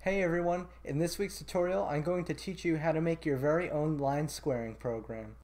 Hey everyone, in this week's tutorial I'm going to teach you how to make your very own line squaring program.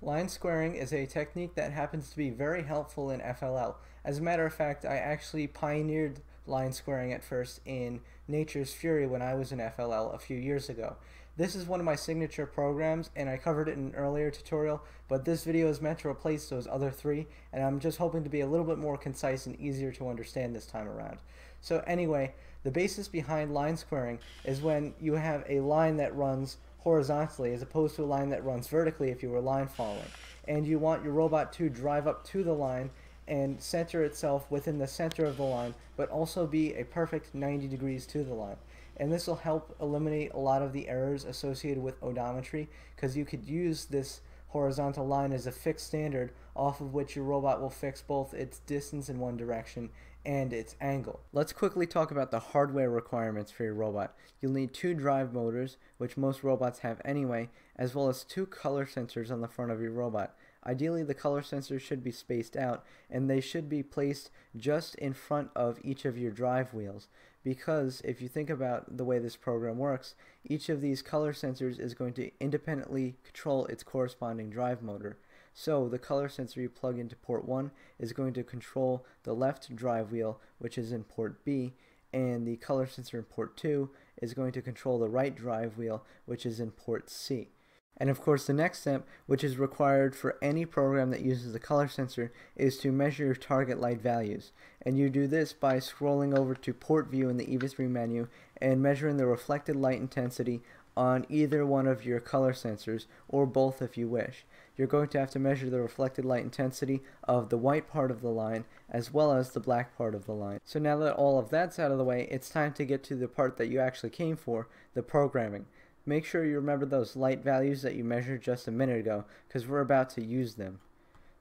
Line squaring is a technique that happens to be very helpful in FLL. As a matter of fact, I actually pioneered line squaring at first in Nature's Fury when I was in FLL a few years ago. This is one of my signature programs and I covered it in an earlier tutorial, but this video is meant to replace those other three and I'm just hoping to be a little bit more concise and easier to understand this time around. So anyway, the basis behind line squaring is when you have a line that runs horizontally as opposed to a line that runs vertically if you were line following. And you want your robot to drive up to the line and center itself within the center of the line, but also be a perfect 90 degrees to the line. And this will help eliminate a lot of the errors associated with odometry because you could use this horizontal line as a fixed standard off of which your robot will fix both its distance in one direction and its angle. Let's quickly talk about the hardware requirements for your robot. You'll need two drive motors, which most robots have anyway, as well as two color sensors on the front of your robot. Ideally, the color sensors should be spaced out, and they should be placed just in front of each of your drive wheels. Because if you think about the way this program works, each of these color sensors is going to independently control its corresponding drive motor. So the color sensor you plug into port 1 is going to control the left drive wheel, which is in port B, and the color sensor in port 2 is going to control the right drive wheel, which is in port C. And of course the next step, which is required for any program that uses the color sensor, is to measure your target light values. And you do this by scrolling over to port view in the EV3 menu and measuring the reflected light intensity on either one of your color sensors, or both if you wish. You're going to have to measure the reflected light intensity of the white part of the line as well as the black part of the line. So now that all of that's out of the way, it's time to get to the part that you actually came for, the programming. Make sure you remember those light values that you measured just a minute ago because we're about to use them.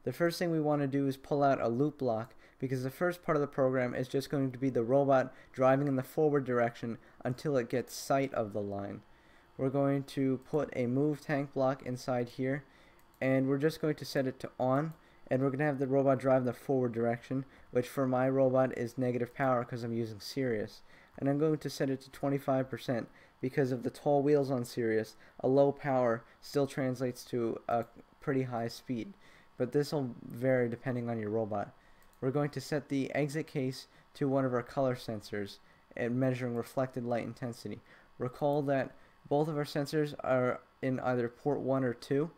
The first thing we want to do is pull out a loop block because the first part of the program is just going to be the robot driving in the forward direction until it gets sight of the line. We're going to put a move tank block inside here and we're just going to set it to on and we're going to have the robot drive in the forward direction which for my robot is negative power because I'm using Sirius and I'm going to set it to 25% because of the tall wheels on Sirius, a low power still translates to a pretty high speed, but this will vary depending on your robot. We're going to set the exit case to one of our color sensors and measuring reflected light intensity. Recall that both of our sensors are in either port 1 or 2,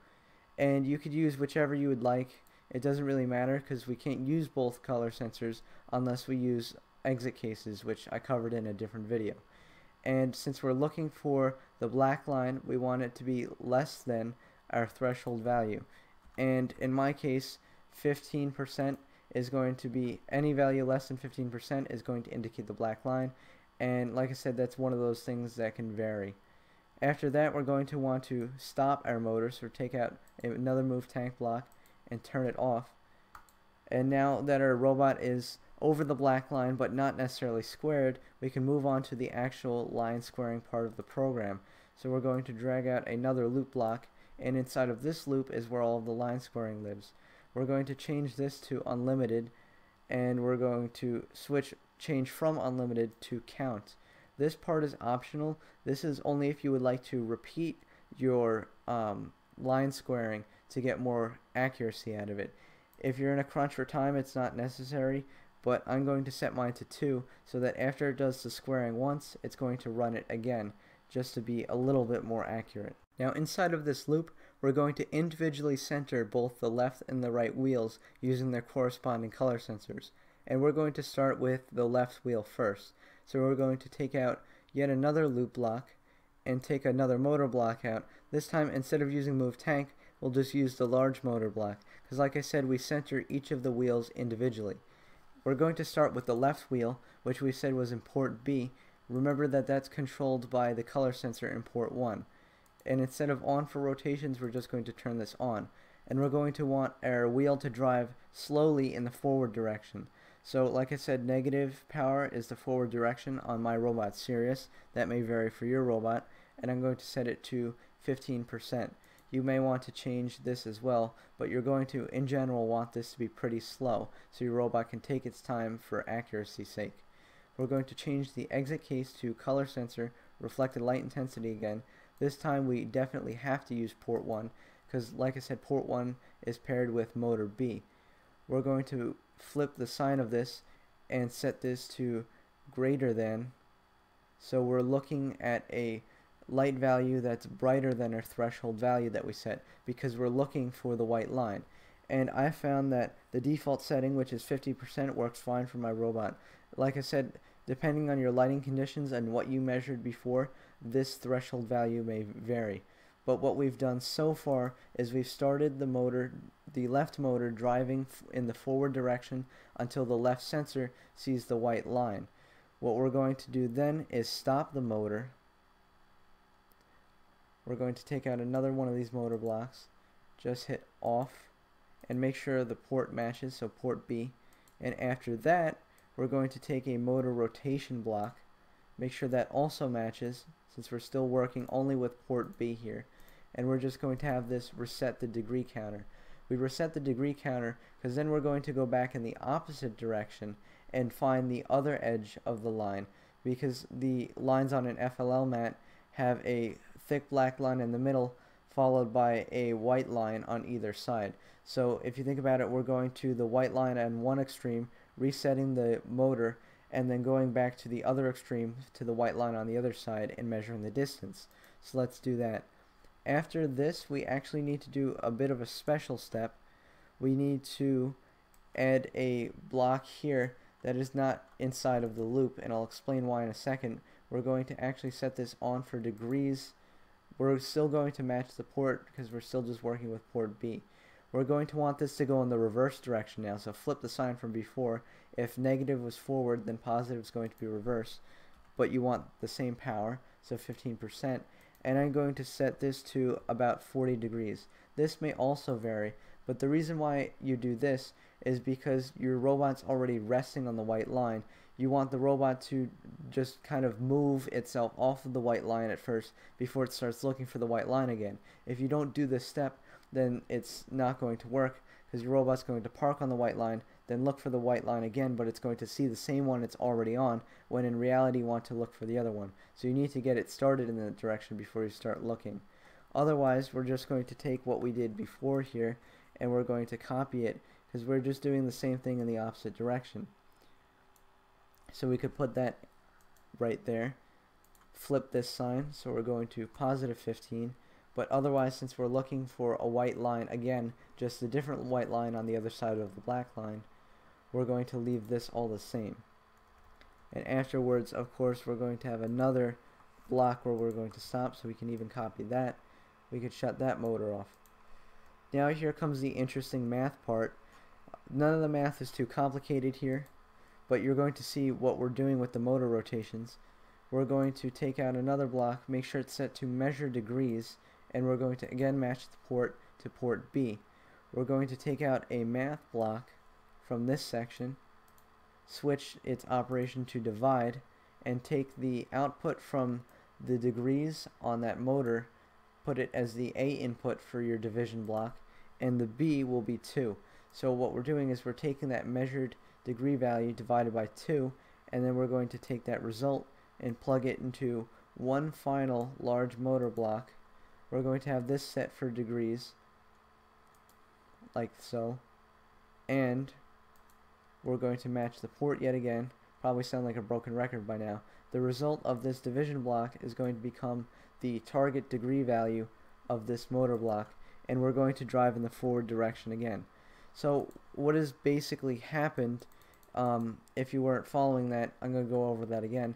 and you could use whichever you would like. It doesn't really matter because we can't use both color sensors unless we use exit cases, which I covered in a different video and since we're looking for the black line we want it to be less than our threshold value. And in my case 15% is going to be any value less than 15% is going to indicate the black line. And like I said that's one of those things that can vary. After that we're going to want to stop our motor so take out another move tank block and turn it off. And now that our robot is over the black line but not necessarily squared, we can move on to the actual line squaring part of the program. So we're going to drag out another loop block and inside of this loop is where all of the line squaring lives. We're going to change this to unlimited and we're going to switch change from unlimited to count. This part is optional. This is only if you would like to repeat your um, line squaring to get more accuracy out of it. If you're in a crunch for time, it's not necessary, but I'm going to set mine to 2 so that after it does the squaring once, it's going to run it again just to be a little bit more accurate. Now inside of this loop, we're going to individually center both the left and the right wheels using their corresponding color sensors. And we're going to start with the left wheel first. So we're going to take out yet another loop block and take another motor block out. This time instead of using move tank, we'll just use the large motor block because like I said we center each of the wheels individually. We're going to start with the left wheel, which we said was in port B. Remember that that's controlled by the color sensor in port 1. And instead of on for rotations, we're just going to turn this on. And we're going to want our wheel to drive slowly in the forward direction. So like I said, negative power is the forward direction on my robot Sirius. That may vary for your robot. And I'm going to set it to 15%. You may want to change this as well, but you're going to, in general, want this to be pretty slow so your robot can take its time for accuracy's sake. We're going to change the exit case to color sensor, reflected light intensity again. This time we definitely have to use port 1 because like I said, port 1 is paired with motor B. We're going to flip the sign of this and set this to greater than. So we're looking at a light value that's brighter than our threshold value that we set because we're looking for the white line. And I found that the default setting, which is 50%, works fine for my robot. Like I said, depending on your lighting conditions and what you measured before, this threshold value may vary. But what we've done so far is we've started the motor, the left motor driving in the forward direction until the left sensor sees the white line. What we're going to do then is stop the motor. We're going to take out another one of these motor blocks. Just hit off and make sure the port matches, so port B. And after that, we're going to take a motor rotation block. Make sure that also matches since we're still working only with port B here. And we're just going to have this reset the degree counter. We reset the degree counter because then we're going to go back in the opposite direction and find the other edge of the line because the lines on an FLL mat have a thick black line in the middle followed by a white line on either side. So if you think about it, we're going to the white line on one extreme, resetting the motor, and then going back to the other extreme to the white line on the other side and measuring the distance. So let's do that. After this, we actually need to do a bit of a special step. We need to add a block here that is not inside of the loop, and I'll explain why in a second. We're going to actually set this on for degrees. We're still going to match the port because we're still just working with port B. We're going to want this to go in the reverse direction now, so flip the sign from before. If negative was forward, then positive is going to be reverse, but you want the same power, so 15%, and I'm going to set this to about 40 degrees. This may also vary, but the reason why you do this is because your robot's already resting on the white line. You want the robot to just kind of move itself off of the white line at first before it starts looking for the white line again. If you don't do this step, then it's not going to work because your robot's going to park on the white line, then look for the white line again, but it's going to see the same one it's already on, when in reality you want to look for the other one. So you need to get it started in that direction before you start looking. Otherwise, we're just going to take what we did before here, and we're going to copy it, because we're just doing the same thing in the opposite direction. So we could put that right there, flip this sign, so we're going to positive 15, but otherwise since we're looking for a white line again just a different white line on the other side of the black line we're going to leave this all the same. And afterwards of course we're going to have another block where we're going to stop so we can even copy that. We could shut that motor off. Now here comes the interesting math part. None of the math is too complicated here but you're going to see what we're doing with the motor rotations we're going to take out another block make sure it's set to measure degrees and we're going to again match the port to port B. We're going to take out a math block from this section, switch its operation to divide, and take the output from the degrees on that motor, put it as the A input for your division block, and the B will be 2. So what we're doing is we're taking that measured degree value divided by 2, and then we're going to take that result and plug it into one final large motor block. We're going to have this set for degrees like so and we're going to match the port yet again. Probably sound like a broken record by now. The result of this division block is going to become the target degree value of this motor block and we're going to drive in the forward direction again so what has basically happened um, if you weren't following that I'm going to go over that again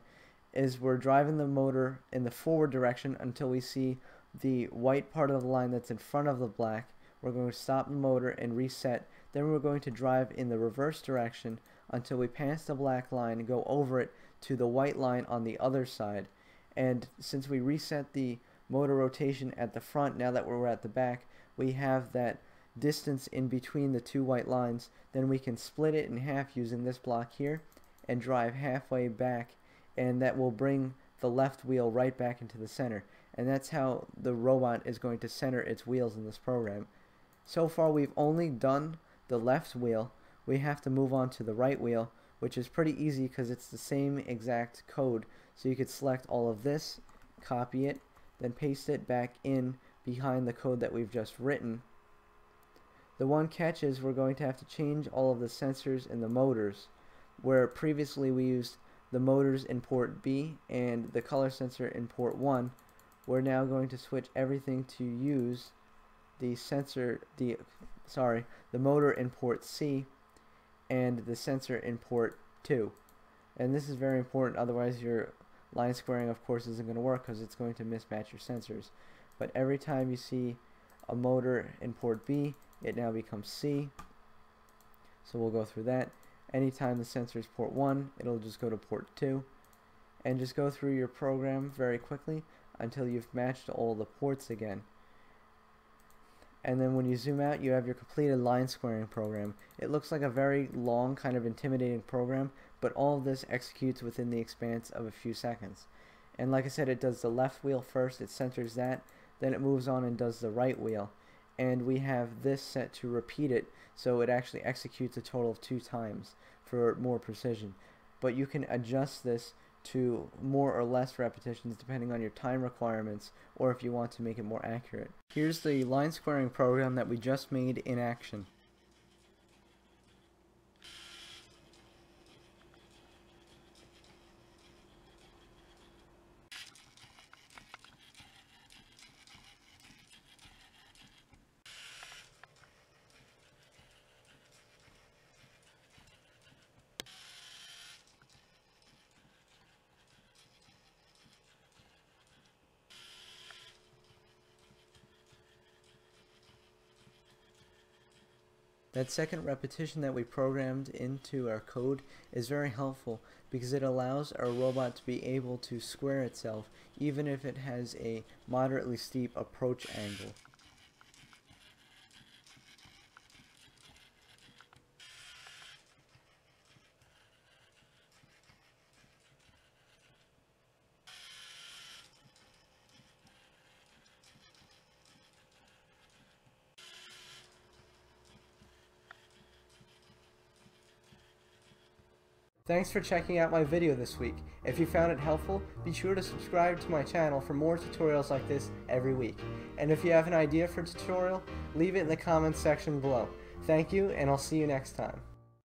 is we're driving the motor in the forward direction until we see the white part of the line that's in front of the black. We're going to stop the motor and reset. Then we're going to drive in the reverse direction until we pass the black line and go over it to the white line on the other side. And since we reset the motor rotation at the front, now that we're at the back, we have that distance in between the two white lines. Then we can split it in half using this block here and drive halfway back and that will bring the left wheel right back into the center and that's how the robot is going to center its wheels in this program. So far we've only done the left wheel. We have to move on to the right wheel, which is pretty easy because it's the same exact code. So you could select all of this, copy it, then paste it back in behind the code that we've just written. The one catch is we're going to have to change all of the sensors and the motors, where previously we used the motors in port B and the color sensor in port 1. We're now going to switch everything to use the sensor, the sorry, the motor in port C and the sensor in port 2. And this is very important, otherwise your line squaring of course isn't going to work because it's going to mismatch your sensors. But every time you see a motor in port B, it now becomes C. So we'll go through that. Anytime the sensor is port 1, it'll just go to port 2. And just go through your program very quickly until you've matched all the ports again and then when you zoom out you have your completed line squaring program. It looks like a very long kind of intimidating program but all of this executes within the expanse of a few seconds. And like I said it does the left wheel first, it centers that, then it moves on and does the right wheel. And we have this set to repeat it so it actually executes a total of two times for more precision. But you can adjust this to more or less repetitions depending on your time requirements or if you want to make it more accurate. Here's the line squaring program that we just made in action. That second repetition that we programmed into our code is very helpful because it allows our robot to be able to square itself even if it has a moderately steep approach angle. Thanks for checking out my video this week. If you found it helpful, be sure to subscribe to my channel for more tutorials like this every week. And if you have an idea for a tutorial, leave it in the comments section below. Thank you, and I'll see you next time.